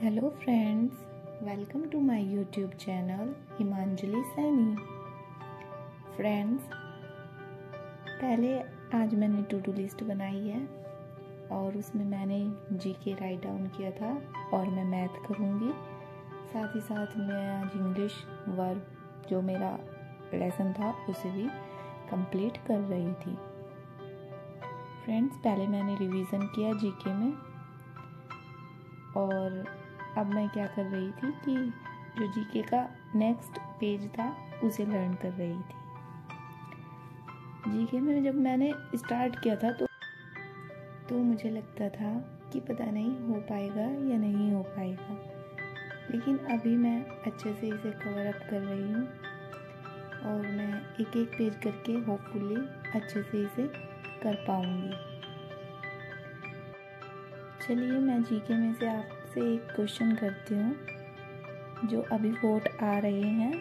Hello friends welcome to my YouTube channel Himanjali Saini friends पहले आज मैंने to do list बनाई है, और उसमें मैंने जी के राइट डाउन किया था, और मैं मैथ करूँगी। साथ ही साथ मैं आज इंग्लिश वर्ब जो मेरा लेसन था, उसे भी कंप्लीट कर रही थी। फ्रेंड्स पहले मैंने रिवीजन किया जीके में, और अब मैं क्या कर रही थी कि जो जीके का नेक्स्ट पेज था, उसे लर्न कर रही थी। जीके में जब मैंने स्टार्ट किया था तो तो मुझे लगता था कि पता नहीं हो पाएगा या नहीं हो पाएगा। लेकिन अभी मैं अच्छे से इसे कवर अप कर रही हूँ और मैं एक एक पेज करके होपफुली अच्छे से इसे कर पाऊँगी। चलिए मैं जीके में से आप आपसे एक क्वेश्चन करती हूँ, जो अभी वोट आ रहे हैं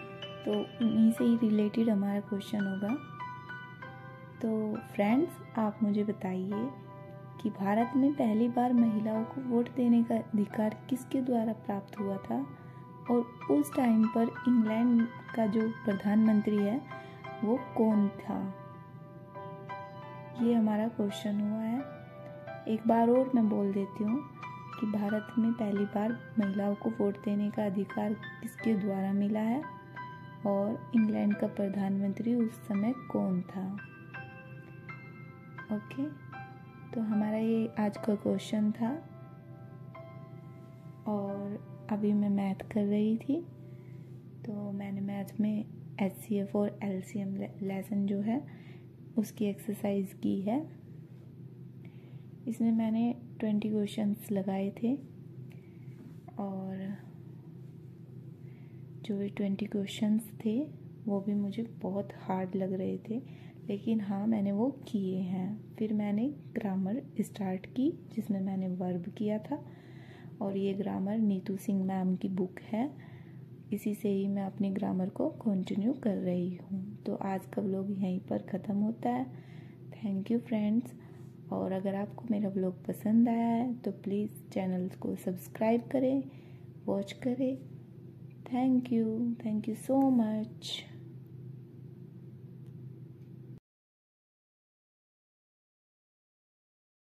तो उन्हीं से ही रिलेटेड हमारा क्वेश्चन होगा। तो फ्रेंड्स आप मुझे बताइए कि भारत में पहली बार महिलाओं को वोट देने का अधिकार किसके द्वारा प्राप्त हुआ था? और उस टाइम पर इंग्लैंड का जो प्रधानमंत्री है, वो कौन था? ये हमारा क्वेश्चन हुआ है। एक बार और मैं बोल देती हूँ। कि भारत में पहली बार महिलाओं को वोट देने का अधिकार किसके द्वारा मिला है? और इंग्लैंड का प्रधानमंत्री उस समय कौन था? ओके तो हमारा ये आज का क्वेश्चन था। और अभी मैं मैथ कर रही थी तो मैंने मैथ में एच सी एफ़ और एल सी एम लेसन जो है, उसकी एक्सरसाइज की है। इसमें मैंने ट्वेंटी क्वेश्चंस लगाए थे और जो भी ट्वेंटी क्वेश्चंस थे, वो भी मुझे बहुत हार्ड लग रहे थे। लेकिन हाँ मैंने वो किए हैं। फिर मैंने ग्रामर स्टार्ट की, जिसमें मैंने वर्ब किया था। और ये ग्रामर नीतू सिंह मैम की बुक है। इसी से ही मैं अपने ग्रामर को कंटिन्यू कर रही हूँ। तो आज का व्लॉग यहीं पर ख़त्म होता है? थैंक यू फ्रेंड्स और अगर आपको मेरा ब्लॉग पसंद आया है तो प्लीज़ चैनल को सब्सक्राइब करें वॉच करें। Thank you thank you so much